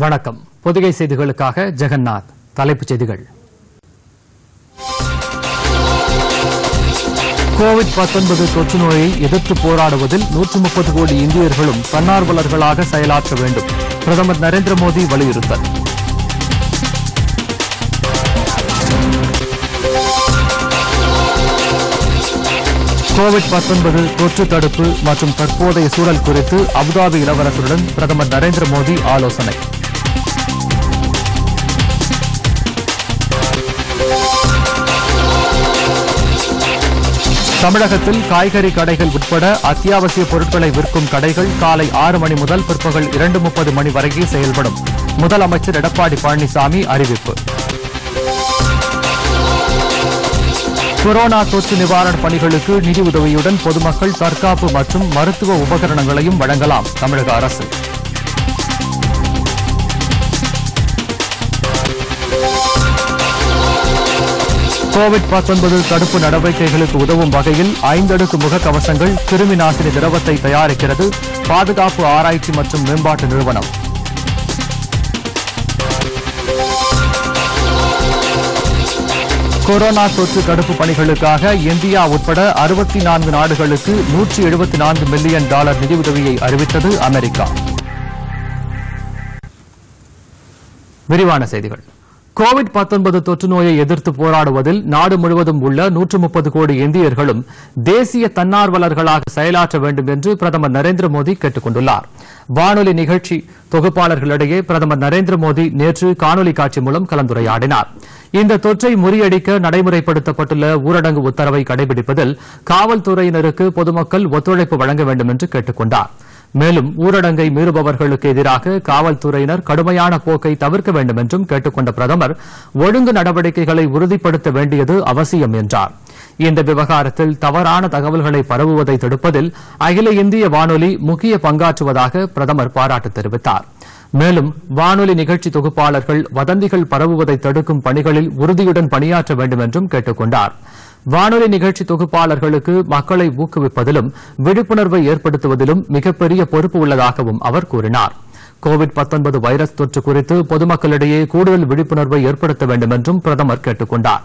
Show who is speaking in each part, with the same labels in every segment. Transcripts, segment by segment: Speaker 1: வணக்கம் பொதுகை செய்திகளுக்காக ஜெகநாத் தலைப்புச் செய்திகள் கோவிட் தொற்று நோயை எதிர்த்து போராடுவதில் நூற்று முப்பது கோடி இந்தியர்களும் தன்னார்வலர்களாக செயலாற்ற வேண்டும் பிரதமர் நரேந்திர மோடி வலியுறுத்தல் கோவிட் பத்தொன்பது தொற்று தடுப்பு மற்றும் தற்போதைய சூழல் குறித்து அபுதாபி இளவரசருடன் பிரதமர் நரேந்திர மோடி ஆலோசனை தமிழகத்தில் காய்கறி கடைகள் உட்பட அத்தியாவசிய பொருட்களை விற்கும் கடைகள் காலை ஆறு மணி முதல் பிற்பகல் இரண்டு முப்பது மணி வரையில் செயல்படும் முதலமைச்சர் எடப்பாடி பழனிசாமி அறிவிப்பு கொரோனா தொற்று நிவாரண பணிகளுக்கு நிதி உதவியுடன் பொதுமக்கள் தற்காப்பு மற்றும் மருத்துவ உபகரணங்களையும் வழங்கலாம் தமிழக அரசு கோவிட் தடுப்பு நடவடிக்கைகளுக்கு உதவும் வகையில் ஐந்தடுக்கு முகக்கவசங்கள் கிருமி நாசினி திரவத்தை தயாரிக்கிறது பாதுகாப்பு ஆராய்ச்சி மற்றும் மேம்பாட்டு நிறுவனம் கொரோனா தொற்று தடுப்பு பணிகளுக்காக இந்தியா உட்பட அறுபத்தி நான்கு நாடுகளுக்கு நூற்றி எழுபத்தி நான்கு மில்லியன் டாலர் நிதியுதவியை அறிவித்தது அமெரிக்கா விரிவான செய்திகள் கோவிட் தொற்று நோயை எதிர்த்து போராடுவதில் நாடு முழுவதும் உள்ள நூற்று முப்பது கோடி இந்தியர்களும் தேசிய தன்னார்வலர்களாக செயலாற்ற வேண்டும் என்று பிரதமர் நரேந்திர மோடி கேட்டுக் கொண்டுள்ளார் வானொலி நிகழ்ச்சி தொகுப்பாளர்களிடையே பிரதமர் நரேந்திர மோடி நேற்று காணொலி காட்சி மூலம் கலந்துரையாடினார் இந்த தொற்றை முறியடிக்க நடைமுறைப்படுத்தப்பட்டுள்ள ஊரடங்கு உத்தரவை கடைபிடிப்பதில் காவல்துறையினருக்கு பொதுமக்கள் ஒத்துழைப்பு வழங்க வேண்டும் என்று கேட்டுக் கொண்டாா் மேலும் ஊரடங்கை மீறுபவர்களுக்கு எதிராக காவல்துறையினர் கடுமையான போக்கை தவிர்க்க வேண்டும் என்றும் கேட்டுக் கொண்ட பிரதமர் ஒழுங்கு நடவடிக்கைகளை உறுதிப்படுத்த வேண்டியது அவசியம் என்றார் இந்த விவகாரத்தில் தவறான தகவல்களை பரவுவதை தடுப்பதில் அகில இந்திய வானொலி முக்கிய பங்காற்றுவதாக பிரதமர் பாராட்டு தெரிவித்தார் மேலும் வானொலி நிகழ்ச்சி தொகுப்பாளர்கள் வதந்திகள் பரவுவதை தடுக்கும் பணிகளில் உறுதியுடன் பணியாற்ற வேண்டும் என்றும் கேட்டுக் கொண்டாா் வானொலி நிகழ்ச்சி தொகுப்பாளர்களுக்கு மக்களை ஊக்குவிப்பதிலும் விழிப்புணர்வை ஏற்படுத்துவதிலும் மிகப்பெரிய பொறுப்பு உள்ளதாகவும் அவர் கூறினார் கோவிட் வைரஸ் தொற்று குறித்து பொதுமக்களிடையே கூடுதல் விழிப்புணர்வை ஏற்படுத்த வேண்டும் என்றும் பிரதமர் கேட்டுக் கொண்டார்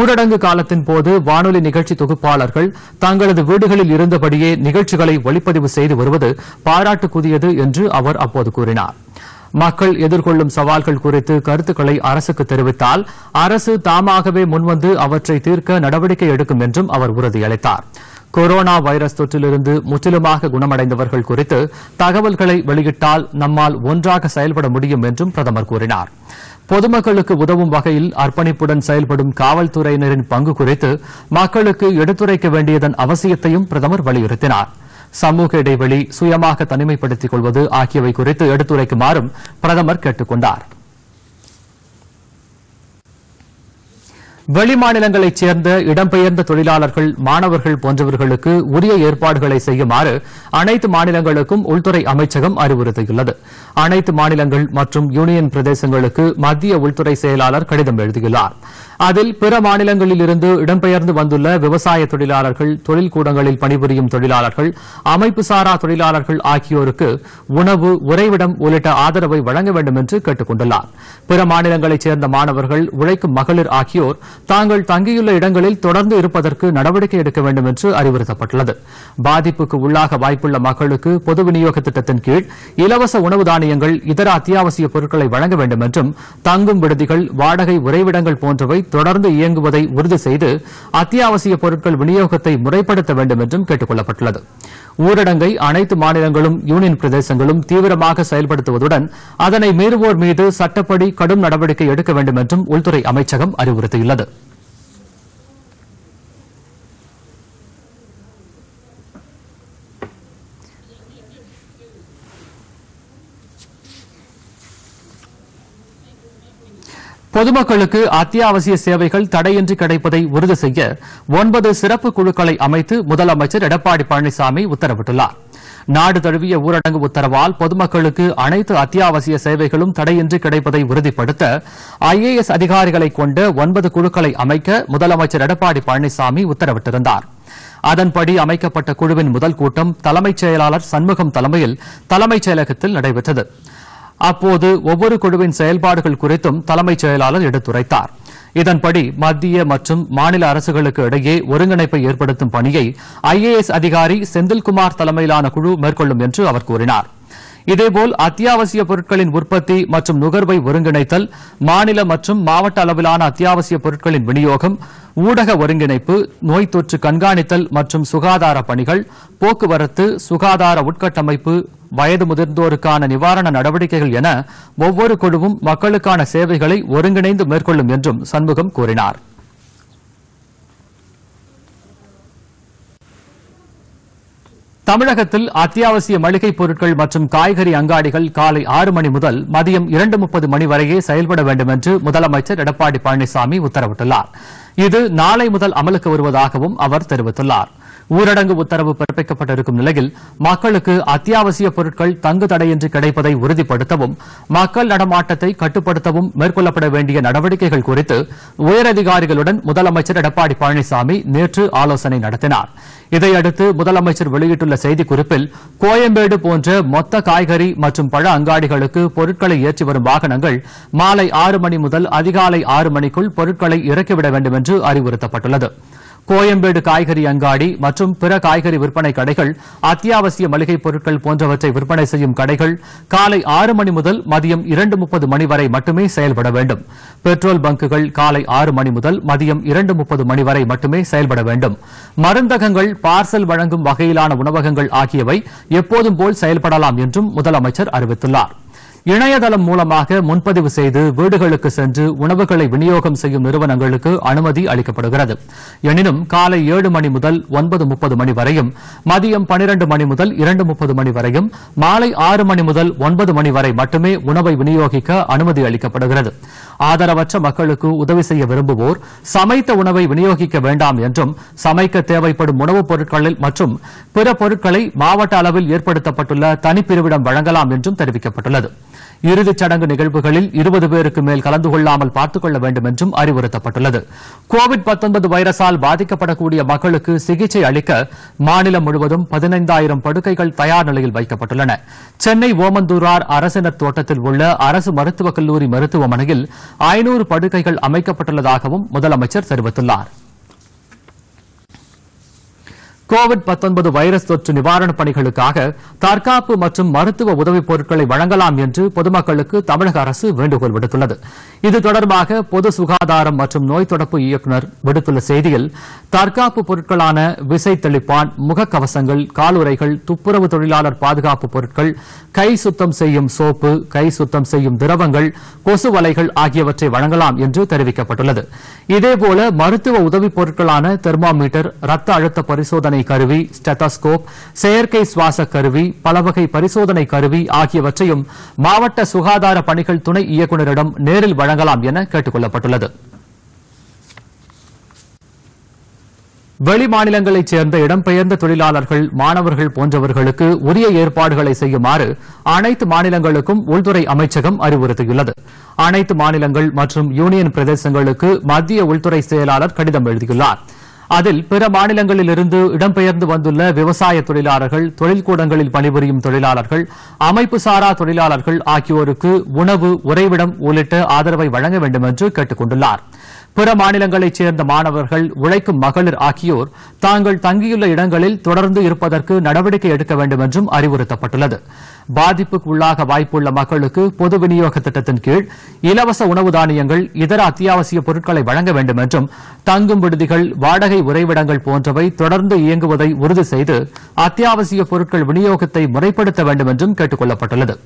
Speaker 1: ஊரடங்கு காலத்தின் போது வானொலி நிகழ்ச்சி தொகுப்பாளர்கள் தங்களது வீடுகளில் இருந்தபடியே நிகழ்ச்சிகளை ஒளிப்பதிவு செய்து வருவது பாராட்டுக்குரியது என்று அவர் அப்போது கூறினாா் மக்கள் எதிர்கொள்ளும் சவால்கள் குறித்து கருத்துக்களை அரசுக்கு தெரிவித்தால் அரசு தாமாகவே முன்வந்து அவற்றை தீர்க்க நடவடிக்கை எடுக்கும் என்றும் அவர் உறுதியளித்தார் கொரோனா வைரஸ் தொற்றிலிருந்து முற்றிலுமாக குணமடைந்தவர்கள் குறித்து தகவல்களை வெளியிட்டால் நம்மால் ஒன்றாக செயல்பட முடியும் என்றும் பிரதமர் கூறினார் பொதுமக்களுக்கு உதவும் வகையில் அர்ப்பணிப்புடன் செயல்படும் காவல்துறையினரின் பங்கு குறித்து மக்களுக்கு எடுத்துரைக்க வேண்டியதன் அவசியத்தையும் பிரதமர் வலியுறுத்தினாா் சமூக இடைவெளி சுயமாக தனிமைப்படுத்திக் கொள்வது ஆகியவை குறித்து எடுத்துரைக்குமாறும் பிரதமர் கேட்டுக் கொண்டாா் வெளிமாநிலங்களைச் சேர்ந்த இடம்பெயர்ந்த தொழிலாளர்கள் மாணவர்கள் போன்றவர்களுக்கு உரிய ஏற்பாடுகளை செய்யுமாறு அனைத்து மாநிலங்களுக்கும் உள்துறை அமைச்சகம் அறிவுறுத்தியுள்ளது அனைத்து மாநிலங்கள் மற்றும் யூனியன் பிரதேசங்களுக்கு மத்திய உள்துறை செயலாளர் கடிதம் எழுதியுள்ளார் அதில் பிற மாநிலங்களிலிருந்து இடம்பெயர்ந்து வந்துள்ள விவசாய தொழிலாளர்கள் தொழில் கூடங்களில் பணிபுரியும் தொழிலாளர்கள் அமைப்பு சாரா தொழிலாளர்கள் ஆகியோருக்கு உணவு உறைவிடம் உள்ளிட்ட ஆதரவை வழங்க வேண்டும் என்று கேட்டுக் கொண்டுள்ளார் பிற மாநிலங்களைச் சேர்ந்த மாணவர்கள் உழைக்கும் மகளிர் ஆகியோர் தாங்கள் தங்கியுள்ள இடங்களில் தொடர்ந்து இருப்பதற்கு நடவடிக்கை எடுக்க வேண்டும் என்று அறிவுறுத்தப்பட்டுள்ளது பாதிப்புக்கு உள்ளாக வாய்ப்புள்ள மக்களுக்கு பொது விநியோக திட்டத்தின் கீழ் இலவச உணவு தானியங்கள் இதர அத்தியாவசிய பொருட்களை வழங்க வேண்டும் என்றும் தங்கும் விடுதிகள் வாடகை உறைவிடங்கள் போன்றவை தொடர்ந்து இயங்குவதை உறுதி செய்து அத்தியாவசிய பொருட்கள் விநியோகத்தை முறைப்படுத்த வேண்டும் என்றும் கேட்டுக் கொள்ளப்பட்டுள்ளது ஊரடங்கை அனைத்து மாநிலங்களும் யூனியன் பிரதேசங்களும் தீவிரமாக செயல்படுத்துவதுடன் அதனை மீறுவோர் மீது சட்டப்படி கடும் நடவடிக்கை எடுக்க வேண்டும் என்றும் உள்துறை அமைச்சகம் அறிவுறுத்தியுள்ளது பொதுமக்களுக்கு அத்தியாவசிய சேவைகள் தடையின்றி கிடைப்பதை உறுதி செய்ய ஒன்பது சிறப்பு குழுக்களை அமைத்து முதலமைச்சர் எடப்பாடி பழனிசாமி உத்தரவிட்டுள்ளார் நாடு தழுவிய ஊரடங்கு உத்தரவால் பொதுமக்களுக்கு அனைத்து அத்தியாவசிய சேவைகளும் தடையின்றி கிடைப்பதை உறுதிப்படுத்த ஐஏஎஸ் அதிகாரிகளை கொண்ட ஒன்பது குழுக்களை அமைக்க முதலமைச்சர் எடப்பாடி பழனிசாமி உத்தரவிட்டிருந்தார் அதன்படி அமைக்கப்பட்ட குழுவின் முதல் கூட்டம் தலைமைச் செயலாளர் சண்முகம் தலைமையில் தலைமைச் செயலகத்தில் நடைபெற்றது அப்போது ஒவ்வொரு குழுவின் செயல்பாடுகள் குறித்தும் தலைமைச் செயலாளர் எடுத்துரைத்தார் இதன்படி மத்திய மற்றும் மாநில அரசுகளுக்கு இடையே ஒருங்கிணைப்பை ஏற்படுத்தும் பணியை ஐஏஎஸ் அதிகாரி செந்தில்குமார் தலைமையிலான குழு மேற்கொள்ளும் என்று அவர் கூறினாா் இதேபோல் அத்தியாவசிய பொருட்களின் உற்பத்தி மற்றும் நுகர்வை ஒருங்கிணைத்தல் மாநில மற்றும் மாவட்ட அளவிலான அத்தியாவசிய பொருட்களின் விநியோகம் ஊடக ஒருங்கிணைப்பு நோய் தொற்று கண்காணித்தல் மற்றும் சுகாதார பணிகள் போக்குவரத்து சுகாதார உட்கட்டமைப்பு வயது முதிர்ந்தோருக்கான நிவாரண நடவடிக்கைகள் என ஒவ்வொரு குழுவும் மக்களுக்கான சேவைகளை ஒருங்கிணைந்து மேற்கொள்ளும் என்றும் சண்முகம் கூறினாா் தமிழகத்தில் அத்தியாவசிய மளிகை பொருட்கள் மற்றும் காய்கறி அங்காடிகள் காலை ஆறு மணி முதல் மதியம் இரண்டு முப்பது மணி வரையே செயல்பட வேண்டும் என்று முதலமைச்சர் எடப்பாடி பழனிசாமி உத்தரவிட்டுள்ளார் இது நாளை முதல் அமலுக்கு வருவதாகவும் அவர் தெரிவித்துள்ளாா் ஊரடங்கு உத்தரவு பிறப்பிக்கப்பட்டிருக்கும் நிலையில் மக்களுக்கு அத்தியாவசிய பொருட்கள் தங்கு தடையின்றி கிடைப்பதை உறுதிப்படுத்தவும் மக்கள் நடமாட்டத்தை கட்டுப்படுத்தவும் மேற்கொள்ளப்பட வேண்டிய நடவடிக்கைகள் குறித்து உயரதிகாரிகளுடன் முதலமைச்சர் எடப்பாடி பழனிசாமி நேற்று ஆலோசனை நடத்தினார் இதையடுத்து முதலமைச்சர் வெளியிட்டுள்ள செய்திக்குறிப்பில் கோயம்பேடு போன்ற மொத்த காய்கறி மற்றும் பழ அங்காடிகளுக்கு பொருட்களை ஏற்றி வரும் வாகனங்கள் மாலை ஆறு மணி முதல் அதிகாலை ஆறு மணிக்குள் பொருட்களை இறக்கிவிட வேண்டும் என்று அறிவுறுத்தப்பட்டுள்ளது கோயம்பேடு காய்கறி அங்காடி மற்றும் பிற காய்கறி விற்பனை கடைகள் அத்தியாவசிய மளிகைப் பொருட்கள் போன்றவற்றை விற்பனை செய்யும் கடைகள் காலை ஆறு மணி முதல் மதியம் இரண்டு முப்பது மணி வரை மட்டுமே செயல்பட வேண்டும் பெட்ரோல் பங்குகள் காலை ஆறு மணி முதல் மதியம் இரண்டு முப்பது மணி வரை மட்டுமே செயல்பட வேண்டும் மருந்தகங்கள் பார்சல் வழங்கும் வகையிலான உணவகங்கள் ஆகியவை எப்போதும் போல் செயல்படலாம் என்றும் முதலமைச்சர் அறிவித்துள்ளாா் இணையதளம் மூலமாக முன்பதிவு செய்து வீடுகளுக்கு சென்று உணவுகளை விநியோகம் செய்யும் நிறுவனங்களுக்கு அனுமதி அளிக்கப்படுகிறது எனினும் காலை ஏழு மணி முதல் ஒன்பது முப்பது மணி வரையும் மதியம் பனிரண்டு மணி முதல் இரண்டு முப்பது மணி வரையும் மாலை ஆறு மணி முதல் ஒன்பது மணி வரை மட்டுமே உணவை விநியோகிக்க அனுமதி அளிக்கப்படுகிறது ஆதரவற்ற மக்களுக்கு உதவி செய்ய விரும்புவோர் சமைத்த உணவை விநியோகிக்க வேண்டாம் என்றும் சமைக்க தேவைப்படும் உணவுப் பொருட்களில் மற்றும் பிற பொருட்களை மாவட்ட அளவில் ஏற்படுத்தப்பட்டுள்ள தனிப்பிரிவிடம் வழங்கலாம் என்றும் தெரிவிக்கப்பட்டுள்ளது இறுதிச் சடங்கு நிகழ்வுகளில் இருபது பேருக்கு மேல் கலந்து கொள்ளாமல் பார்த்துக் கொள்ள வேண்டும் என்றும் அறிவுறுத்தப்பட்டுள்ளது கோவிட் வைரசால் பாதிக்கப்படக்கூடிய மக்களுக்கு சிகிச்சை அளிக்க மாநிலம் முழுவதும் பதினைந்தாயிரம் படுக்கைகள் தயார் நிலையில் வைக்கப்பட்டுள்ளன சென்னை ஓமந்தூரார் அரசினர் தோட்டத்தில் உள்ள அரசு மருத்துவக் கல்லூரி மருத்துவமனையில் ஐநூறு படுக்கைகள் அமைக்கப்பட்டுள்ளதாகவும் முதலமைச்சர் தெரிவித்துள்ளாா் கோவிட் வைரஸ் தொற்று நிவாரணப் பணிகளுக்காக தற்காப்பு மற்றும் மருத்துவ உதவிப் பொருட்களை வழங்கலாம் என்று பொதுமக்களுக்கு தமிழக அரசு வேண்டுகோள் விடுத்துள்ளது இது தொடர்பாக பொது சுகாதாரம் மற்றும் நோய் தொடர்பு இயக்குநர் விடுத்துள்ள செய்தியில் தற்காப்பு பொருட்களான தெளிப்பான் முகக்கவசங்கள் காலுரைகள் துப்புரவு தொழிலாளர் பாதுகாப்பு பொருட்கள் கை சுத்தம் செய்யும் சோப்பு கை சுத்தம் செய்யும் திரவங்கள் கொசு வலைகள் ஆகியவற்றை வழங்கலாம் என்று தெரிவிக்கப்பட்டுள்ளது இதேபோல மருத்துவ உதவிப் பொருட்களான தெர்மாமீட்டர் ரத்த அழுத்த பரிசோதனை பரிசோதனை கருவி ஸ்டெத்தோஸ்கோப் செயற்கை சுவாச கருவி பலவகை பரிசோதனை கருவி ஆகியவற்றையும் மாவட்ட சுகாதார பணிகள் துணை இயக்குநரிடம் நேரில் வழங்கலாம் என கேட்டுக் கொள்ளப்பட்டுள்ளது வெளிமாநிலங்களைச் சேர்ந்த இடம்பெயர்ந்த தொழிலாளர்கள் மாணவர்கள் போன்றவர்களுக்கு உரிய ஏற்பாடுகளை செய்யுமாறு அனைத்து மாநிலங்களுக்கும் உள்துறை அமைச்சகம் அறிவுறுத்தியுள்ளது அனைத்து மாநிலங்கள் மற்றும் யூனியன் பிரதேசங்களுக்கு மத்திய உள்துறை செயலாளர் கடிதம் எழுதியுள்ளாா் அதில் பிற மாநிலங்களிலிருந்து இடம்பெயர்ந்து வந்துள்ள விவசாய தொழிலாளர்கள் தொழில்கூடங்களில் பணிபுரியும் தொழிலாளர்கள் அமைப்பு சாரா தொழிலாளர்கள் ஆகியோருக்கு உணவு உறைவிடம் உள்ளிட்ட ஆதரவை வழங்க வேண்டும் என்று கேட்டுக் கொண்டுள்ளாா் பிற மாநிலங்களைச் சேர்ந்த மாணவர்கள் உழைக்கும் மகளிர் ஆகியோர் தாங்கள் தங்கியுள்ள இடங்களில் தொடர்ந்து இருப்பதற்கு நடவடிக்கை எடுக்க வேண்டும் என்றும் அறிவுறுத்தப்பட்டுள்ளது பாதிப்புக்கு உள்ளாக வாய்ப்புள்ள மக்களுக்கு பொது விநியோக திட்டத்தின் கீழ் இலவச உணவு தானியங்கள் இதர அத்தியாவசிய பொருட்களை வழங்க வேண்டும் என்றும் தங்கும் விடுதிகள் வாடகை உறைவிடங்கள் போன்றவை தொடர்ந்து இயங்குவதை உறுதி செய்து அத்தியாவசிய பொருட்கள் விநியோகத்தை முறைப்படுத்த வேண்டும் என்றும் கேட்டுக் கொள்ளப்பட்டுள்ளது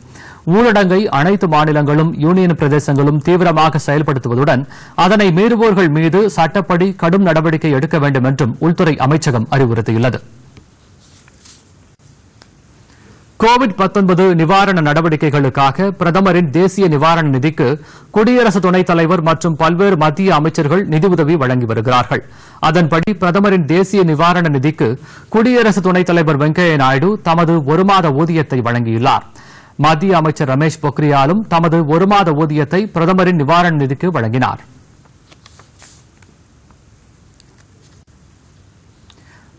Speaker 1: ஊரடங்கை அனைத்து மாநிலங்களும் யூனியன் பிரதேசங்களும் தீவிரமாக செயல்படுத்துவதுடன் அதனை மீறுவோர்கள் மீது சட்டப்படி கடும் நடவடிக்கை எடுக்க வேண்டும் என்றும் உள்துறை அமைச்சகம் அறிவுறுத்தியுள்ளது கோவிட் நிவாரண நடவடிக்கைகளுக்காக பிரதமரின் தேசிய நிவாரண நிதிக்கு குடியரசு துணைத் தலைவர் மற்றும் பல்வேறு மத்திய அமைச்சர்கள் நிதியுதவி வழங்கி வருகிறார்கள் அதன்படி பிரதமரின் தேசிய நிவாரண நிதிக்கு குடியரசு துணைத் தலைவர் வெங்கையா நாயுடு தமது ஒரு மாத ஊதியத்தை வழங்கியுள்ளாா் மத்திய அமைச்சர் ரமேஷ் பொக்ரியாலும் தமது ஒருமாத ஊதியத்தை பிரதமரின் நிவாரண நிதிக்கு வழங்கினாா்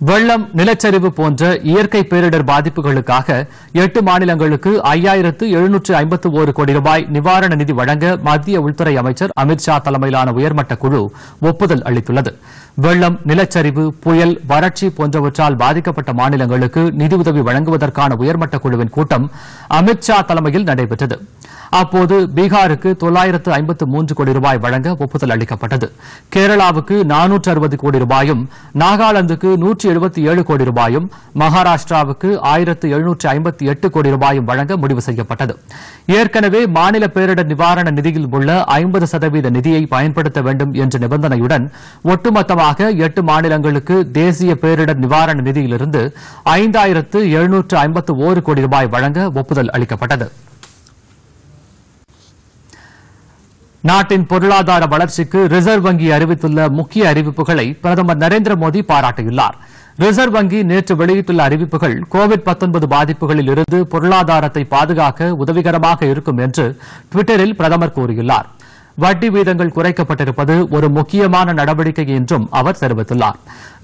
Speaker 1: வெள்ளம் நிலச்சரிவு போன்ற இயற்கை பேரிடர் பாதிப்புகளுக்காக எட்டு மாநிலங்களுக்கு ஐயாயிரத்து எழுநூற்று ஐம்பத்து ஒரு கோடி ரூபாய் நிவாரண நிதி வழங்க மத்திய உள்துறை அமைச்சர் அமித்ஷா தலைமையிலான உயர்மட்ட குழு ஒப்புதல் அளித்துள்ளது வெள்ளம் நிலச்சரிவு புயல் வறட்சி போன்றவற்றால் பாதிக்கப்பட்ட மாநிலங்களுக்கு நிதியுதவி வழங்குவதற்கான உயர்மட்ட குழுவின் கூட்டம் அமித்ஷா தலைமையில் நடைபெற்றது அப்போது பீகாருக்கு தொள்ளாயிரத்து ஐம்பத்து மூன்று கோடி ரூபாய் வழங்க ஒப்புதல் அளிக்கப்பட்டது கேரளாவுக்கு நானூற்று அறுபது கோடி ரூபாயும் நாகாலாந்துக்கு நூற்றி எழுபத்தி ஏழு கோடி ரூபாயும் மகாராஷ்டிராவுக்கு ஆயிரத்து எழுநூற்று ஐம்பத்தி எட்டு கோடி ரூபாயும் வழங்க முடிவு செய்யப்பட்டது ஏற்கனவே மாநில பேரிடர் நிவாரண நிதியில் உள்ள ஐம்பது சதவீத நிதியை பயன்படுத்த வேண்டும் என்ற நிபந்தனையுடன் ஒட்டுமொத்தமாக எட்டு மாநிலங்களுக்கு தேசிய பேரிடர் நிவாரண நிதியிலிருந்து ஐந்தாயிரத்து எழுநூற்று ஐம்பத்து ஒரு கோடி ரூபாய் வழங்க ஒப்புதல் அளிக்கப்பட்டது நாட்டின் பொருளாதார வளர்ச்சிக்கு ரிசர்வ் வங்கி அறிவித்துள்ள முக்கிய அறிவிப்புகளை பிரதமர் நரேந்திர மோடி பாராட்டியுள்ளார் ரிசர்வ் வங்கி நேற்று வெளியிட்டுள்ள அறிவிப்புகள் கோவிட் பாதிப்புகளில் இருந்து பொருளாதாரத்தை பாதுகாக்க உதவிகரமாக இருக்கும் என்று டுவிட்டரில் பிரதமர் கூறியுள்ளாா் வட்டி வீதங்கள் குறைக்கப்பட்டிருப்பது ஒரு முக்கியமான நடவடிக்கை என்றும் அவர் தெரிவித்துள்ளார்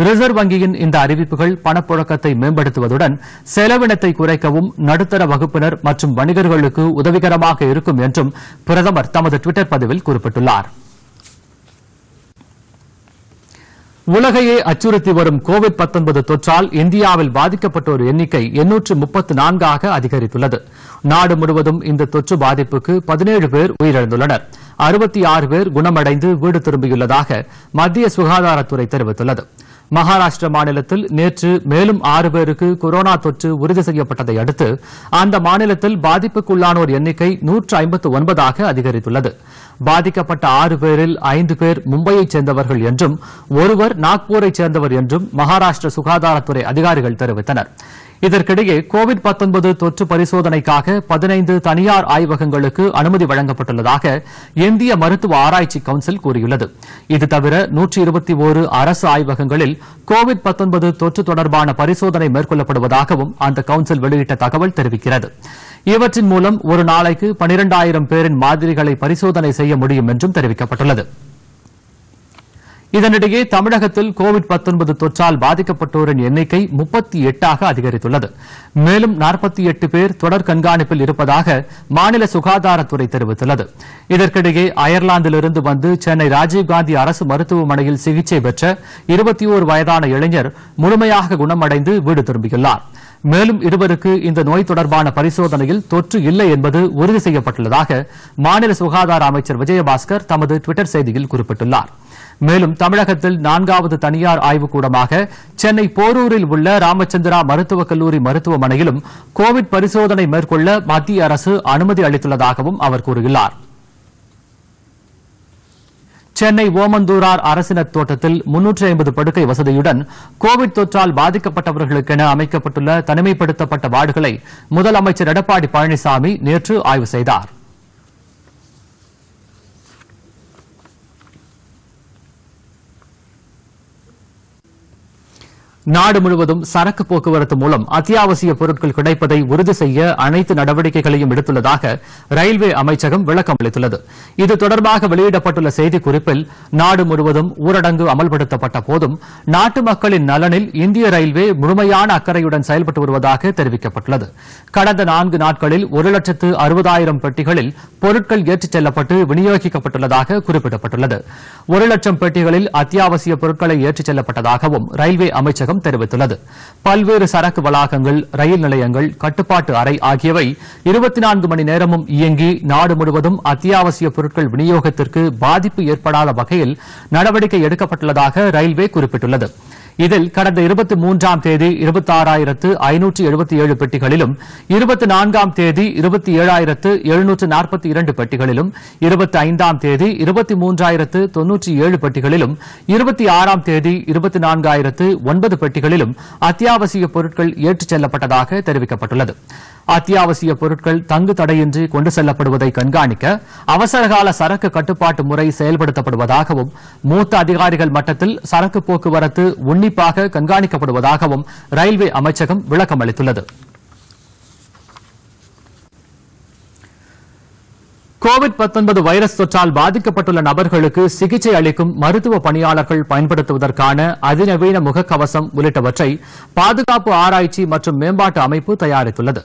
Speaker 1: ரிசர்வ் வங்கியின் இந்த அறிவிப்புகள் பணப்புழக்கத்தை மேம்படுத்துவதுடன் செலவினத்தை குறைக்கவும் நடுத்தர வகுப்பினர் மற்றும் வணிகர்களுக்கு உதவிகரமாக இருக்கும் என்றும் பிரதமர் தமது டுவிட்டர் பதிவில் குறிப்பிட்டுள்ளார் உலகையே அச்சுறுத்தி வரும் கோவிட் தொற்றால் இந்தியாவில் பாதிக்கப்பட்டோர் எண்ணிக்கை எண்ணூற்று முப்பத்து நான்காக அதிகரித்துள்ளது நாடு முழுவதும் இந்த தொற்று பாதிப்புக்கு பதினேழு பேர் உயிரிழந்துள்ளனா் அறுபத்தி ஆறு பேர் குணமடைந்து வீடு திரும்பியுள்ளதாக மத்திய சுகாதாரத்துறை தெரிவித்துள்ளது மகாராஷ்டிர மாநிலத்தில் நேற்று மேலும் ஆறு பேருக்கு கொரோனா தொற்று உறுதி செய்யப்பட்டதை அடுத்து அந்த மாநிலத்தில் பாதிப்புக்குள்ளானோர் எண்ணிக்கை நூற்று ஐம்பத்து ஒன்பதாக அதிகரித்துள்ளது பாதிக்கப்பட்ட ஆறு பேரில் ஐந்து பேர் மும்பையைச் சேர்ந்தவர்கள் என்றும் ஒருவர் நாக்பூரைச் சேர்ந்தவர் என்றும் மகாராஷ்டிர சுகாதாரத்துறை அதிகாரிகள் தெரிவித்தனர் இதற்கிடையே கோவிட் தொற்று பரிசோதனைக்காக பதினைந்து தனியார் ஆய்வகங்களுக்கு அனுமதி வழங்கப்பட்டுள்ளதாக இந்திய மருத்துவ ஆராய்ச்சி கவுன்சில் கூறியுள்ளது இது தவிர நூற்றி இருபத்தி அரசு ஆய்வகங்களில் கோவிட் தொற்று தொடர்பான பரிசோதனை மேற்கொள்ளப்படுவதாகவும் அந்த கவுன்சில் வெளியிட்ட தகவல் தெரிவிக்கிறது இவற்றின் மூலம் ஒரு நாளைக்கு பனிரெண்டாயிரம் பேரின் மாதிரிகளை பரிசோதனை செய்ய முடியும் என்றும் தெரிவிக்கப்பட்டுள்ளது இதனிடையே தமிழகத்தில் கோவிட் தொற்றால் பாதிக்கப்பட்டோரின் எண்ணிக்கை முப்பத்தி எட்டாக அதிகரித்துள்ளது மேலும் நாற்பத்தி எட்டு பேர் தொடர் கண்காணிப்பில் இருப்பதாக மாநில சுகாதாரத்துறை தெரிவித்துள்ளது இதற்கிடையே அயர்லாந்திலிருந்து வந்து சென்னை ராஜீவ்காந்தி அரசு மருத்துவமனையில் சிகிச்சை பெற்ற இருபத்தி ஓரு வயதான இளைஞர் முழுமையாக குணமடைந்து வீடு திரும்பியுள்ளாா் மேலும் இருவருக்கு இந்த நோய் தொடர்பான பரிசோதனையில் தொற்று இல்லை என்பது உறுதி செய்யப்பட்டுள்ளதாக மாநில சுகாதார அமைச்சர் விஜயபாஸ்கர் தமது டுவிட்டர் செய்தியில் குறிப்பிட்டுள்ளார் மேலும் தமிழகத்தில் நான்காவது தனியார் ஆய்வுக்கூடமாக சென்னை போரூரில் உள்ள ராமச்சந்திரா மருத்துவக் கல்லூரி மருத்துவமனையிலும் கோவிட் பரிசோதனை மேற்கொள்ள மத்திய அரசு அனுமதி அளித்துள்ளதாகவும் அவர் கூறியுள்ளாா் சென்னை ஓமந்தூரார் அரசினர் தோட்டத்தில் முன்னூற்றி ஐம்பது படுக்கை வசதியுடன் கோவிட் தொற்றால் பாதிக்கப்பட்டவர்களுக்கென அமைக்கப்பட்டுள்ள தனிமைப்படுத்தப்பட்ட வார்டுகளை முதலமைச்சர் எடப்பாடி பழனிசாமி நேற்று ஆய்வு செய்தாா் நாடு முழுவதும் சரக்கு போக்குவரத்து மூலம் அத்தியாவசிய பொருட்கள் கிடைப்பதை உறுதி செய்ய அனைத்து நடவடிக்கைகளையும் எடுத்துள்ளதாக ரயில்வே அமைச்சகம் விளக்கம் அளித்துள்ளது இது தொடர்பாக வெளியிடப்பட்டுள்ள செய்திக்குறிப்பில் நாடு முழுவதும் ஊரடங்கு அமல்படுத்தப்பட்ட போதும் நாட்டு மக்களின் நலனில் இந்திய ரயில்வே முழுமையான அக்கறையுடன் செயல்பட்டு வருவதாக தெரிவிக்கப்பட்டுள்ளது கடந்த நான்கு நாட்களில் ஒரு லட்சத்து அறுபதாயிரம் பெட்டிகளில் பொருட்கள் ஏற்றிச் செல்லப்பட்டு விநியோகிக்கப்பட்டுள்ளதாக குறிப்பிடப்பட்டுள்ளது ஒரு லட்சம் பெட்டிகளில் அத்தியாவசிய பொருட்களை ஏற்றிச் செல்லப்பட்டதாகவும் ரயில்வே அமைச்சகம் அமைச்சகம் தெரிவித்துள்ளது பல்வேறு சரக்கு வளாகங்கள் ரயில் நிலையங்கள் கட்டுப்பாட்டு அறை ஆகியவை இருபத்தி நான்கு மணி நேரமும் இயங்கி நாடு முழுவதும் அத்தியாவசிய பொருட்கள் விநியோகத்திற்கு பாதிப்பு ஏற்படாத வகையில் நடவடிக்கை எடுக்கப்பட்டுள்ளதாக ரயில்வே குறிப்பிட்டுள்ளது இதில் கடந்த இருபத்தி மூன்றாம் தேதி இருபத்தி ஆறாயிரத்து ஐநூற்று எழுபத்தி ஏழு பெட்டிகளிலும் இருபத்தி நான்காம் தேதி இருபத்தி ஏழாயிரத்து எழுநூற்று நாற்பத்தி இரண்டு பெட்டிகளிலும் இருபத்தி ஐந்தாம் தேதி இருபத்தி மூன்றாயிரத்து தொன்னூற்றி ஏழு பெட்டிகளிலும் இருபத்தி ஆறாம் தேதி இருபத்தி நான்காயிரத்து ஒன்பது பெட்டிகளிலும் அத்தியாவசிய பொருட்கள் ஏற்றுச் செல்லப்பட்டதாக தெரிவிக்கப்பட்டுள்ளது அத்தியாவசிய பொருட்கள் தங்கு தடையின்றி கொண்டு செல்லப்படுவதை கண்காணிக்க அவசரகால சரக்கு கட்டுப்பாட்டு முறை செயல்படுத்தப்படுவதாகவும் மூத்த அதிகாரிகள் மட்டத்தில் சரக்கு போக்குவரத்து உன்னிப்பாக கண்காணிக்கப்படுவதாகவும் ரயில்வே அமைச்சகம் விளக்கம் அளித்துள்ளது கோவிட் வைரஸ் தொற்றால் பாதிக்கப்பட்டுள்ள நபர்களுக்கு சிகிச்சை அளிக்கும் மருத்துவ பணியாளர்கள் பயன்படுத்துவதற்கான அதிநவீன முகக்கவசம் உள்ளிட்டவற்றை பாதுகாப்பு ஆராய்ச்சி மற்றும் மேம்பாட்டு அமைப்பு தயாரித்துள்ளது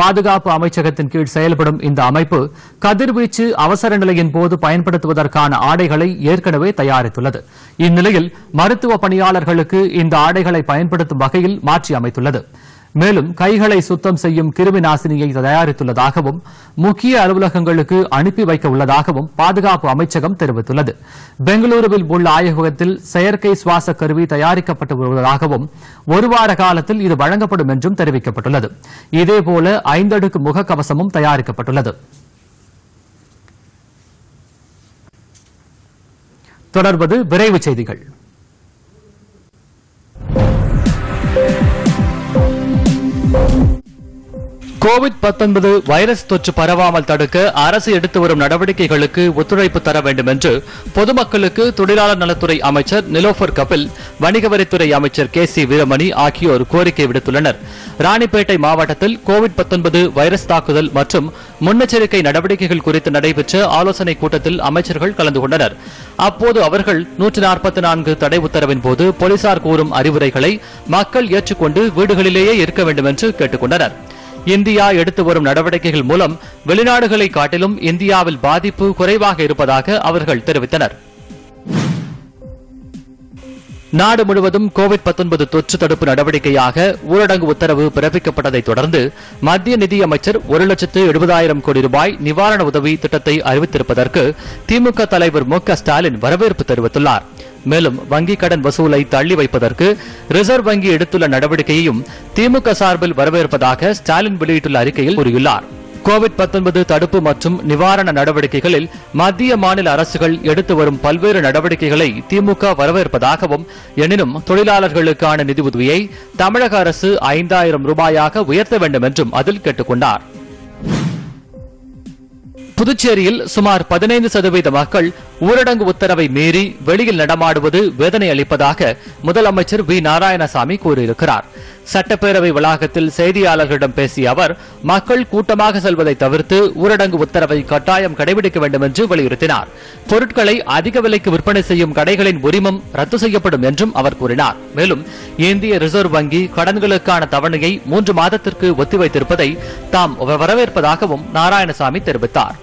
Speaker 1: பாதுகாப்பு அமைச்சகத்தின் கீழ் செயல்படும் இந்த அமைப்பு கதிர்வீச்சு அவசர நிலையின் போது பயன்படுத்துவதற்கான ஆடைகளை ஏற்கனவே தயாரித்துள்ளது இந்நிலையில் மருத்துவ பணியாளர்களுக்கு இந்த ஆடைகளை பயன்படுத்தும் வகையில் மாற்றி அமைத்துள்ளது மேலும் கைகளை சுத்தம் செய்யும் கிருமி நாசினியை தயாரித்துள்ளதாகவும் முக்கிய அலுவலகங்களுக்கு அனுப்பி வைக்க உள்ளதாகவும் பாதுகாப்பு அமைச்சகம் தெரிவித்துள்ளது பெங்களூருவில் உள்ள ஆய்வகத்தில் செயற்கை சுவாச கருவி தயாரிக்கப்பட்டு வருவதாகவும் ஒரு வார காலத்தில் இது வழங்கப்படும் என்றும் தெரிவிக்கப்பட்டுள்ளது இதேபோல ஐந்தடுக்கு முகக்கவசமும் தயாரிக்கப்பட்டுள்ளது தொடர்வது விரைவு செய்திகள் கோவிட் பத்தொன்பது வைரஸ் தொற்று பரவாமல் தடுக்க அரசு எடுத்து வரும் நடவடிக்கைகளுக்கு ஒத்துழைப்பு தர வேண்டும் என்று பொதுமக்களுக்கு தொழிலாளர் நலத்துறை அமைச்சர் நிலோஃபர் கபில் வணிக அமைச்சர் கே சி வீரமணி ஆகியோர் கோரிக்கை விடுத்துள்ளனர் ராணிப்பேட்டை மாவட்டத்தில் கோவிட் பத்தொன்பது வைரஸ் தாக்குதல் மற்றும் முன்னெச்சரிக்கை நடவடிக்கைகள் குறித்து நடைபெற்ற ஆலோசனைக் கூட்டத்தில் அமைச்சர்கள் கலந்து கொண்டனர் அப்போது அவர்கள் நூற்று நாற்பத்தி நான்கு தடை உத்தரவின் போது போலீசார் கூறும் அறிவுரைகளை மக்கள் ஏற்றுக்கொண்டு வீடுகளிலேயே இருக்க வேண்டும் என்று கேட்டுக் கொண்டனர் இந்தியா எடுத்து வரும் நடவடிக்கைகள் மூலம் வெளிநாடுகளை காட்டிலும் இந்தியாவில் பாதிப்பு குறைவாக இருப்பதாக அவர்கள் தெரிவித்தனர் நாடு முழுவதும் கோவிட் தொற்று தடுப்பு நடவடிக்கையாக ஊரடங்கு உத்தரவு பிறப்பிக்கப்பட்டதை தொடர்ந்து மத்திய நிதியமைச்சர் ஒரு லட்சத்து எழுபதாயிரம் கோடி ரூபாய் நிவாரண உதவி திட்டத்தை அறிவித்திருப்பதற்கு திமுக தலைவர் மு ஸ்டாலின் வரவேற்பு தெரிவித்துள்ளார் மேலும் வங்கிக் கடன் வசூலை தள்ளி வைப்பதற்கு ரிசர்வ் வங்கி எடுத்துள்ள நடவடிக்கையையும் திமுக சார்பில் வரவேற்பதாக ஸ்டாலின் வெளியிட்டுள்ள அறிக்கையில் கூறியுள்ளாா் கோவிட் பத்தொன்பது தடுப்பு மற்றும் நிவாரண நடவடிக்கைகளில் மத்திய மாநில அரசுகள் எடுத்து வரும் பல்வேறு நடவடிக்கைகளை திமுக வரவேற்பதாகவும் எனினும் தொழிலாளர்களுக்கான நிதியுதவியை தமிழக அரசு ஐந்தாயிரம் ரூபாயாக உயர்த்த வேண்டும் என்றும் அதில் கேட்டுக் கொண்டாா் புதுச்சேரியில் சுமார் பதினைந்து சதவீத மக்கள் ஊரடங்கு உத்தரவை மீறி வெளியில் நடமாடுவது வேதனை அளிப்பதாக முதலமைச்சர் வி நாராயணசாமி கூறியிருக்கிறார் சட்டப்பேரவை வளாகத்தில் செய்தியாளர்களிடம் பேசிய அவர் மக்கள் கூட்டமாக செல்வதை தவிர்த்து ஊரடங்கு உத்தரவை கட்டாயம் கடைபிடிக்க வேண்டும் என்று வலியுறுத்தினார் பொருட்களை அதிக விலைக்கு விற்பனை செய்யும் கடைகளின் உரிமம் ரத்து செய்யப்படும் என்றும் அவர் கூறினார் மேலும் இந்திய ரிசர்வ் வங்கி கடன்களுக்கான தவணையை மூன்று மாதத்திற்கு ஒத்திவைத்திருப்பதை தாம் வரவேற்பதாகவும் நாராயணசாமி தெரிவித்தார்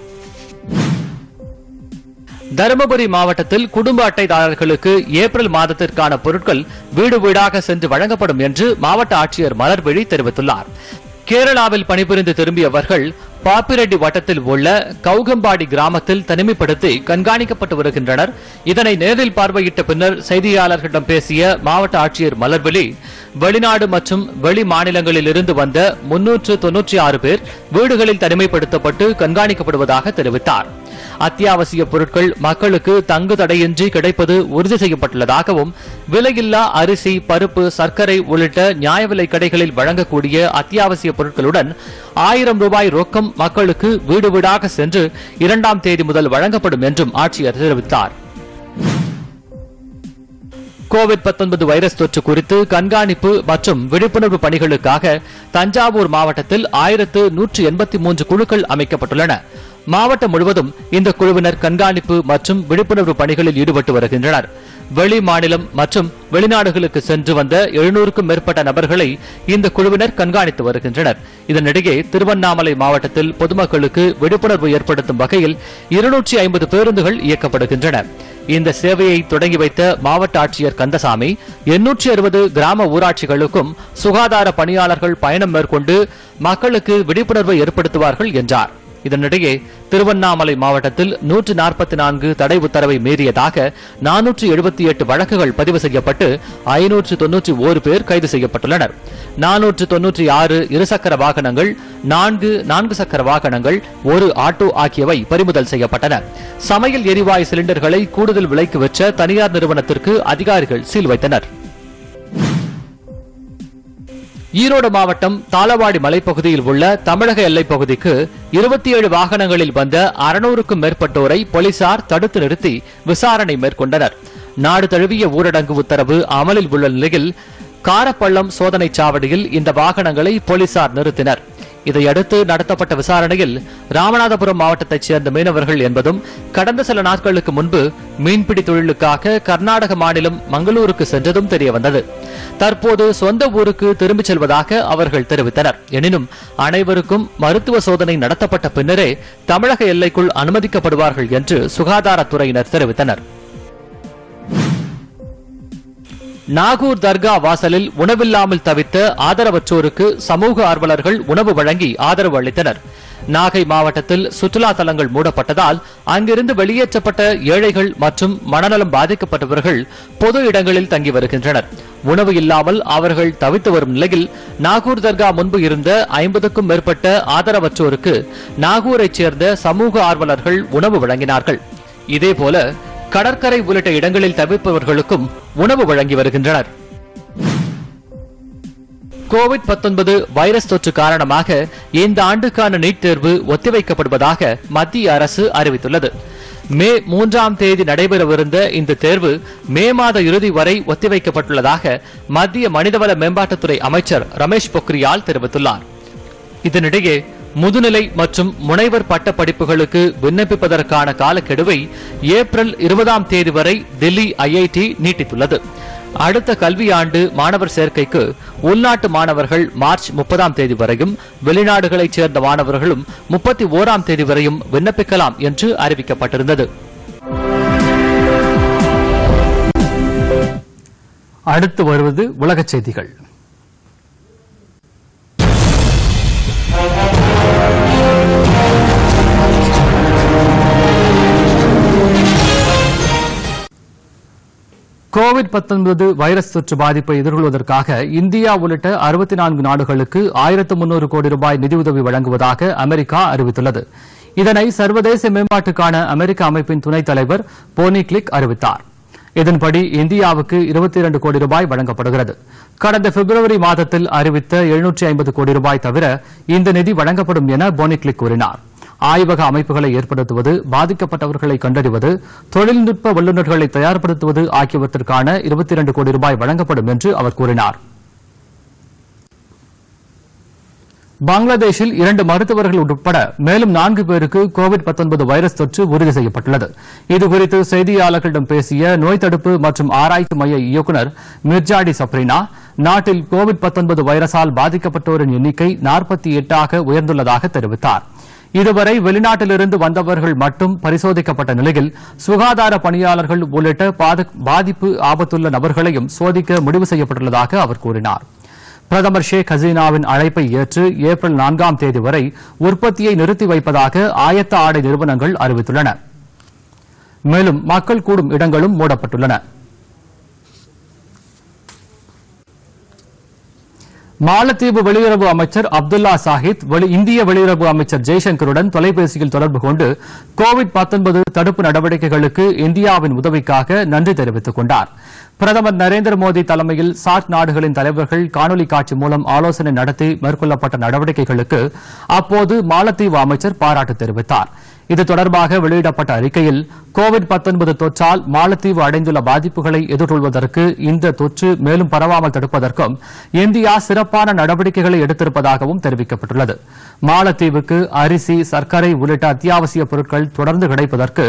Speaker 1: தருமபுரி மாவட்டத்தில் குடும்ப அட்டைதாரர்களுக்கு ஏப்ரல் மாதத்திற்கான பொருட்கள் வீடு வீடாக சென்று வழங்கப்படும் என்று மாவட்ட ஆட்சியர் மலர்விழி தெரிவித்துள்ளார் கேரளாவில் பணிபுரிந்து திரும்பியவர்கள் பாப்பிரெட்டி வட்டத்தில் உள்ள கவுகம்பாடி கிராமத்தில் தனிமைப்படுத்தி கண்காணிக்கப்பட்டு வருகின்றனர் இதனை நேரில் பார்வையிட்ட பின்னர் செய்தியாளர்களிடம் பேசிய மாவட்ட ஆட்சியர் மலர்விழி வெளிநாடு மற்றும் வெளி மாநிலங்களில் இருந்து வந்த முன்னூற்று தொன்னூற்றி ஆறு பேர் வீடுகளில் தனிமைப்படுத்தப்பட்டு கண்காணிக்கப்படுவதாக தெரிவித்தாா் அத்தியாவசிய பொருட்கள் மக்களுக்கு தங்கு தடையின்றி கிடைப்பது உறுதி செய்யப்பட்டுள்ளதாகவும் விலையில்லா அரிசி பருப்பு சர்க்கரை உள்ளிட்ட நியாய விலை கடைகளில் வழங்கக்கூடிய அத்தியாவசிய பொருட்களுடன் ஆயிரம் ரூபாய் ரொக்கம் மக்களுக்கு வீடு வீடாக சென்று இரண்டாம் தேதி முதல் வழங்கப்படும் என்றும் ஆட்சியர் தெரிவித்தார் கோவிட் வைரஸ் தொற்று குறித்து கண்காணிப்பு மற்றும் விழிப்புணர்வு பணிகளுக்காக தஞ்சாவூர் மாவட்டத்தில் ஆயிரத்து நூற்று எண்பத்தி மூன்று குழுக்கள் அமைக்கப்பட்டுள்ளன மாவட்டம் முழுவதும் இந்த குழுவினர் கண்காணிப்பு மற்றும் விழிப்புணர்வு பணிகளில் ஈடுபட்டு வருகின்றனர் வெளி மாநிலம் மற்றும் வெளிநாடுகளுக்கு சென்று வந்த எழுநூறுக்கும் மேற்பட்ட நபர்களை இந்த குழுவினர் கண்காணித்து வருகின்றனர் இதனிடையே திருவண்ணாமலை மாவட்டத்தில் பொதுமக்களுக்கு விழிப்புணர்வு ஏற்படுத்தும் வகையில் இருநூற்றி ஐம்பது பேருந்துகள் இயக்கப்படுகின்றன இந்த சேவையை தொடங்கி வைத்த மாவட்ட ஆட்சியர் கந்தசாமி எண்ணூற்றி அறுபது கிராம ஊராட்சிகளுக்கும் சுகாதார பணியாளர்கள் பயணம் மேற்கொண்டு மக்களுக்கு விழிப்புணர்வை ஏற்படுத்துவார்கள் என்றார் இதனிடையே திருவண்ணாமலை மாவட்டத்தில் நூற்று நாற்பத்தி நான்கு தடை உத்தரவை மீறியதாக நானூற்று எழுபத்தி எட்டு வழக்குகள் பதிவு செய்யப்பட்டு ஐநூற்று தொன்னூற்றி ஓரு பேர் கைது செய்யப்பட்டுள்ளனர் நானூற்று தொன்னூற்றி ஆறு இருசக்கர வாகனங்கள் நான்கு நான்கு சக்கர வாகனங்கள் ஒரு ஆட்டோ ஆகியவை பறிமுதல் செய்யப்பட்டன சமையல் எரிவாயு சிலிண்டர்களை கூடுதல் விலைக்கு விற்ற தனியார் நிறுவனத்திற்கு அதிகாரிகள் சீல் வைத்தனர் ஈரோடு மாவட்டம் தாளவாடி மலைப்பகுதியில் உள்ள தமிழக எல்லைப் பகுதிக்கு இருபத்தி ஏழு வாகனங்களில் வந்த அறுநூறுக்கும் மேற்பட்டோரை போலீசார் தடுத்து நிறுத்தி விசாரணை மேற்கொண்டனர் நாடு தழுவிய ஊரடங்கு உத்தரவு அமலில் உள்ள நிலையில் காரப்பள்ளம் சோதனை சாவடியில் இந்த வாகனங்களை போலீசார் நிறுத்தினர் இதையடுத்து நடத்தப்பட்ட விசாரணையில் ராமநாதபுரம் மாவட்டத்தைச் சேர்ந்த மீனவர்கள் என்பதும் கடந்த சில நாட்களுக்கு முன்பு மீன்பிடி தொழிலுக்காக கர்நாடக மாநிலம் மங்களூருக்கு சென்றதும் தெரியவந்தது தற்போது சொந்த ஊருக்கு திரும்பிச் செல்வதாக அவர்கள் தெரிவித்தனர் எனினும் அனைவருக்கும் மருத்துவ சோதனை நடத்தப்பட்ட பின்னரே தமிழக எல்லைக்குள் அனுமதிக்கப்படுவார்கள் என்று சுகாதாரத்துறையினர் தெரிவித்தனர் நாகூர் தர்கா வாசலில் உணவில்லாமல் தவித்த ஆதரவற்றோருக்கு சமூக ஆர்வலர்கள் உணவு வழங்கி ஆதரவு அளித்தனர் நாகை மாவட்டத்தில் சுற்றுலா தலங்கள் மூடப்பட்டதால் அங்கிருந்து வெளியேற்றப்பட்ட ஏழைகள் மற்றும் மனநலம் பாதிக்கப்பட்டவர்கள் பொது இடங்களில் தங்கி வருகின்றனர் உணவு இல்லாமல் அவர்கள் தவித்து வரும் நிலையில் நாகூர் தர்கா முன்பு இருந்த ஐம்பதுக்கும் மேற்பட்ட ஆதரவற்றோருக்கு நாகூரைச் சேர்ந்த சமூக ஆர்வலர்கள் உணவு வழங்கினார்கள் இதேபோல கடற்கரை உள்ளிட்ட இடங்களில் தவிப்பவர்களுக்கும் உணவு வழங்கி வருகின்றனர் கோவிட் பத்தொன்பது வைரஸ் தொற்று காரணமாக இந்த ஆண்டுக்கான நீட் தேர்வு ஒத்திவைக்கப்படுவதாக மத்திய அரசு அறிவித்துள்ளது மே மூன்றாம் தேதி நடைபெறவிருந்த இந்த தேர்வு மே மாத இறுதி வரை ஒத்திவைக்கப்பட்டுள்ளதாக மத்திய மனிதவள மேம்பாட்டுத்துறை அமைச்சர் ரமேஷ் பொக்ரியால் தெரிவித்துள்ளார் இதனிடையே முதுநிலை மற்றும் முனைவர் பட்ட படிப்புகளுக்கு விண்ணப்பிப்பதற்கான காலக்கெடுவை ஏப்ரல் இருபதாம் தேதி வரை தில்லி ஐஐடி நீட்டித்துள்ளது அடுத்த கல்வியாண்டு மாணவர் சேர்க்கைக்கு உள்நாட்டு மாணவர்கள் மார்ச் முப்பதாம் தேதி வரையும் வெளிநாடுகளைச் சேர்ந்த மாணவர்களும் முப்பத்தி ஓராம் தேதி வரையும் விண்ணப்பிக்கலாம் என்று அறிவிக்கப்பட்டிருந்தது அடுத்து வருவது உலகச் செய்திகள் கோவிட் வைரஸ் தொற்று பாதிப்பை எதிர்கொள்வதற்காக இந்தியா உள்ளிட்ட அறுபத்தி நான்கு நாடுகளுக்கு ஆயிரத்து முன்னூறு கோடி ரூபாய் நிதியுதவி வழங்குவதாக அமெரிக்கா அறிவித்துள்ளது இதனை சர்வதேச மேம்பாட்டுக்கான அமெரிக்க அமைப்பின் துணைத் தலைவர் போனி கிளிக் அறிவித்தார் இதன்படி இந்தியாவுக்கு இருபத்தி இரண்டு கோடி ரூபாய் வழங்கப்படுகிறது கடந்த பிப்ரவரி மாதத்தில் அறிவித்த எழுநூற்றி ஐம்பது கோடி ரூபாய் தவிர இந்த நிதி வழங்கப்படும் என போனி கிளிக் கூறினாா் ஆய்வக அமைப்புகளை ஏற்படுத்துவது பாதிக்கப்பட்டவர்களை கண்டறிவது தொழில்நுட்ப வல்லுநர்களை தயார்படுத்துவது ஆகியவற்றிற்கான இருபத்தி இரண்டு கோடி ரூபாய் வழங்கப்படும் என்று அவர் கூறினார் பங்களாதேஷில் இரண்டு மருத்துவர்கள் உட்பட மேலும் நான்கு பேருக்கு கோவிட் வைரஸ் தொற்று உறுதி செய்யப்பட்டுள்ளது இதுகுறித்து செய்தியாளர்களிடம் பேசிய நோய் தடுப்பு மற்றும் ஆராய்ச்சி மைய இயக்குநர் மிர்ஜாடி சப்ரினா நாட்டில் கோவிட் வைரசால் பாதிக்கப்பட்டோரின் எண்ணிக்கை நாற்பத்தி எட்டாக உயர்ந்துள்ளதாக தெரிவித்தாா் இதுவரை வெளிநாட்டிலிருந்து வந்தவர்கள் மட்டும் பரிசோதிக்கப்பட்ட நிலையில் சுகாதார பணியாளர்கள் உள்ளிட்ட பாதிப்பு ஆபத்துள்ள நபர்களையும் சோதிக்க முடிவு செய்யப்பட்டுள்ளதாக அவர் கூறினார் பிரதமர் ஷேக் ஹசீனாவின் அழைப்பை ஏற்று ஏப்ரல் நான்காம் தேதி வரை உற்பத்தியை நிறுத்தி வைப்பதாக ஆயத்த ஆடை நிறுவனங்கள் அறிவித்துள்ளன மேலும் மக்கள் கூடும் இடங்களும் மூடப்பட்டுள்ளன மாலத்தீவு வெளியுறவு அமைச்சர் அப்துல்லா சாஹித் இந்திய வெளியுறவு அமைச்சர் ஜெய்சங்கருடன் தொலைபேசியில் தொடர்பு கொண்டு கோவிட் தடுப்பு நடவடிக்கைகளுக்கு இந்தியாவின் உதவிக்காக நன்றி தெரிவித்துக் கொண்டார் பிரதமர் நரேந்திர மோடி தலைமையில் சார்க் நாடுகளின் தலைவர்கள் காணொலி காட்சி மூலம் ஆலோசனை நடத்தி மேற்கொள்ளப்பட்ட நடவடிக்கைகளுக்கு அப்போது மாலத்தீவு அமைச்சர் பாராட்டு தெரிவித்தார் இது தொடர்பாக வெளியிடப்பட்ட அறிக்கையில் கோவிட் தொற்றால் மாலத்தீவு அடைந்துள்ள பாதிப்புகளை எதிர்கொள்வதற்கு இந்த தொற்று மேலும் பரவாமல் தடுப்பதற்கும் இந்தியா சிறப்பான நடவடிக்கைகளை எடுத்திருப்பதாகவும் தெரிவிக்கப்பட்டுள்ளது மாலத்தீவுக்கு அரிசி சர்க்கரை உள்ளிட்ட அத்தியாவசிய பொருட்கள் தொடர்ந்து கிடைப்பதற்கு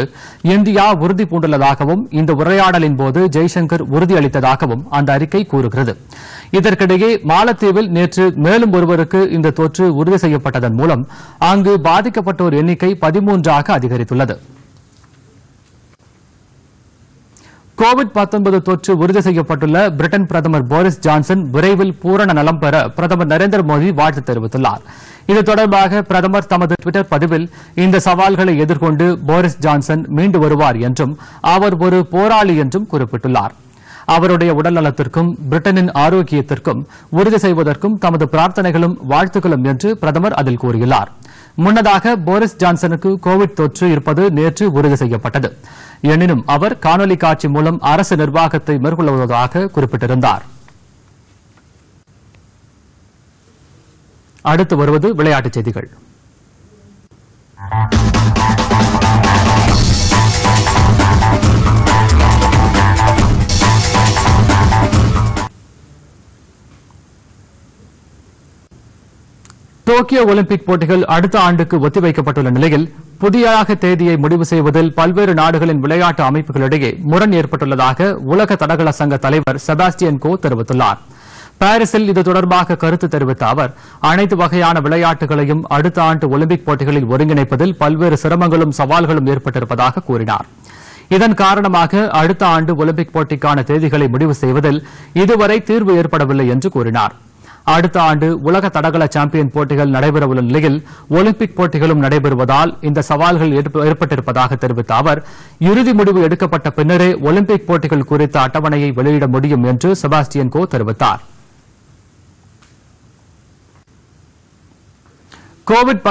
Speaker 1: இந்தியா உறுதி பூண்டுள்ளதாகவும் இந்த உரையாடலின் போது ஜெய்சங்கர் உறுதியளித்ததாகவும் அந்த அறிக்கை கூறுகிறது இதற்கிடையே மாலத்தீவில் நேற்று மேலும் ஒருவருக்கு இந்த தொற்று உறுதி செய்யப்பட்டதன் மூலம் அங்கு பாதிக்கப்பட்டோர் எண்ணிக்கை பதிமூன்றாக அதிகரித்துள்ளது கோவிட் தொற்று உறுதி செய்யப்பட்டுள்ள பிரிட்டன் பிரதமர் போரிஸ் ஜான்சன் விரைவில் பூரண நலம் பெற பிரதமர் நரேந்திர மோடி வாழ்த்து தெரிவித்துள்ளார் இது தொடர்பாக பிரதமர் தமது டுவிட்டர் பதிவில் இந்த சவால்களை எதிர்கொண்டு போரிஸ் ஜான்சன் மீண்டு வருவார் என்றும் அவர் ஒரு போராளி என்றும் குறிப்பிட்டுள்ளார் அவருடைய உடல்நலத்திற்கும் பிரிட்டனின் ஆரோக்கியத்திற்கும் உறுதி செய்வதற்கும் தமது பிரார்த்தனைகளும் வாழ்த்துக்களும் என்று பிரதமர் அதில் கூறியுள்ளாா் முன்னதாக போரிஸ் ஜான்சனுக்கு கோவிட் தொற்று இருப்பது நேற்று உறுதி செய்யப்பட்டது எனினும் அவர் காணொலி காட்சி மூலம் அரசு நிர்வாகத்தை மேற்கொள்ளுவதாக குறிப்பிட்டிருந்தார் அடுத்து வருவது விளையாட்டுச் செய்திகள் டோக்கியோ ஒலிம்பிக் போட்டிகள் அடுத்த ஆண்டுக்கு ஒத்திவைக்கப்பட்டுள்ள நிலையில் புதியதாக தேதியை முடிவு செய்வதில் பல்வேறு நாடுகளின் விளையாட்டு அமைப்புகளிடையே முரண் ஏற்பட்டுள்ளதாக உலக தடகள சங்க தலைவர் செபாஸ்டியன் கோ தெரிவித்துள்ளார் பாரிஸில் இது தொடர்பாக கருத்து தெரிவித்த அவர் அனைத்து வகையான விளையாட்டுகளையும் அடுத்த ஆண்டு ஒலிம்பிக் போட்டிகளில் ஒருங்கிணைப்பதில் பல்வேறு சிரமங்களும் சவால்களும் ஏற்பட்டிருப்பதாக கூறினார் இதன் காரணமாக அடுத்த ஆண்டு ஒலிம்பிக் போட்டிக்கான தேதிகளை முடிவு செய்வதில் இதுவரை தீர்வு ஏற்படவில்லை என்று கூறினாா் அடுத்த ஆண்டு உலக தடகள சாம்பியன் போட்டிகள் நடைபெறவுள்ள நிலையில் ஒலிம்பிக் போட்டிகளும் நடைபெறுவதால் இந்த சவால்கள் ஏற்பட்டிருப்பதாக தெரிவித்த அவர் இறுதி முடிவு எடுக்கப்பட்ட பின்னரே ஒலிம்பிக் போட்டிகள் குறித்த அட்டவணையை வெளியிட முடியும் என்று செபாஸ்டியன் கோ தெரிவித்தாா் கோவிட்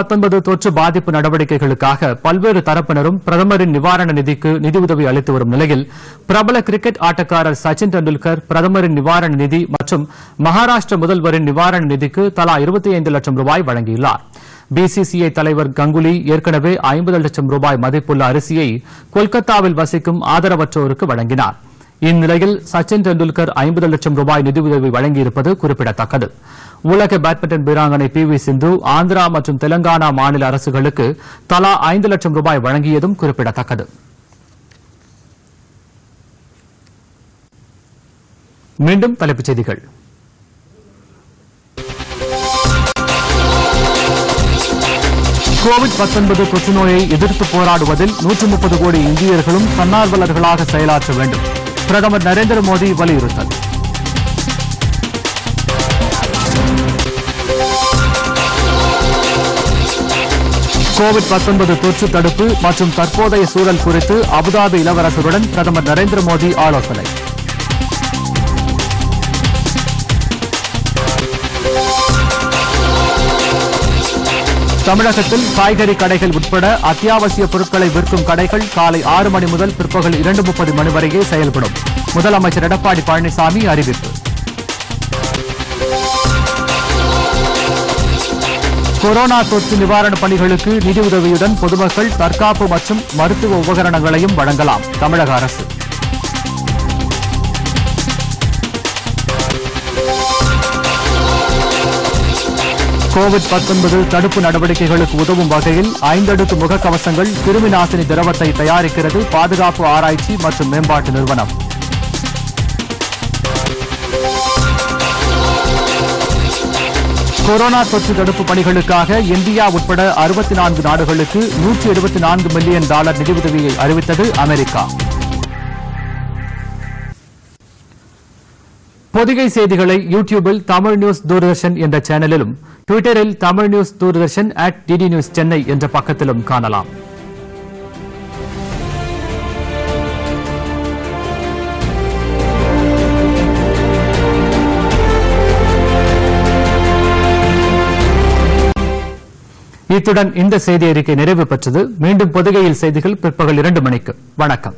Speaker 1: தொற்று பாதிப்பு நடவடிக்கைகளுக்காக பல்வேறு தரப்பினரும் பிரதமரின் நிவாரண நிதிக்கு நிதியுதவி அளித்து வரும் நிலையில் பிரபல கிரிக்கெட் ஆட்டக்காரர் சச்சின் டெண்டுல்கர் பிரதமரின் நிவாரண நிதி மற்றும் மகாராஷ்டிர முதல்வரின் நிவாரண நிதிக்கு தலா இருபத்தி ஐந்து லட்சம் ரூபாய் வழங்கியுள்ளார் பிசிசிஐ தலைவர் கங்குலி ஏற்கனவே ஐம்பது லட்சம் ரூபாய் மதிப்புள்ள அரிசியை கொல்கத்தாவில் வசிக்கும் ஆதரவற்றோருக்கு வழங்கினாா் இந்நிலையில் சச்சின் டெண்டுல்கர் ஐம்பது லட்சம் ரூபாய் நிதியுதவி வழங்கியிருப்பது குறிப்பிடத்தக்கது உலக பேட்மிண்டன் வீராங்கனை பி வி சிந்து ஆந்திரா மற்றும் தெலங்கானா மாநில அரசுகளுக்கு தலா ஐந்து லட்சம் ரூபாய் வழங்கியதும் குறிப்பிடத்தக்கது மீண்டும் தலைப்புச் செய்திகள் கோவிட் தொற்றுநோயை எதிர்த்து போராடுவதில் நூற்று முப்பது கோடி இந்தியர்களும் தன்னார்வலர்களாக செயலாற்ற வேண்டும் பிரதமர் நரேந்திர மோடி வலியுறுத்தல் கோவிட் தொற்று தடுப்பு மற்றும் தற்போதைய சூழல் குறித்து அபுதாபி இளவரசருடன் பிரதமர் நரேந்திர மோடி ஆலோசனை தமிழகத்தில் காய்கறி கடைகள் உட்பட அத்தியாவசிய பொருட்களை விற்கும் கடைகள் காலை ஆறு மணி முதல் பிற்பகல் இரண்டு முப்பது மணி வரையே செயல்படும் முதலமைச்சர் எடப்பாடி பழனிசாமி அறிவிப்பு கொரோனா தொற்று நிவாரணப் பணிகளுக்கு நிதியுதவியுடன் பொதுமக்கள் தற்காப்பு மற்றும் மருத்துவ உபகரணங்களையும் வழங்கலாம் தமிழக அரசு கோவிட் தடுப்பு நடவடிக்கைகளுக்கு உதவும் வகையில் ஐந்தடுக்கு முகக்கவசங்கள் கிருமி நாசினி திரவத்தை தயாரிக்கிறது பாதுகாப்பு ஆராய்ச்சி மற்றும் மேம்பாட்டு நிறுவனம் கொரோனா தொற்று தடுப்பு பணிகளுக்காக இந்தியா உட்பட அறுபத்தி நான்கு நாடுகளுக்கு நூற்றி இருபத்தி நான்கு மில்லியன் டாலர் நிதியுதவியை அறிவித்தது அமெரிக்கா பொதிகை செய்திகளை யூடியூபில் தமிழ் நியூஸ் தூர்தர்ஷன் என்ற சேனலிலும் ட்விட்டரில் Tamil news Doordarshan at DD news Chennai என்ற பக்கத்திலும் காணலாம் இத்துடன் இந்த செய்தி அறிக்கை நிறைவு பெற்றது மீண்டும் பொதுகையில் செய்திகள் பிற்பகல் இரண்டு மணிக்கு வணக்கம்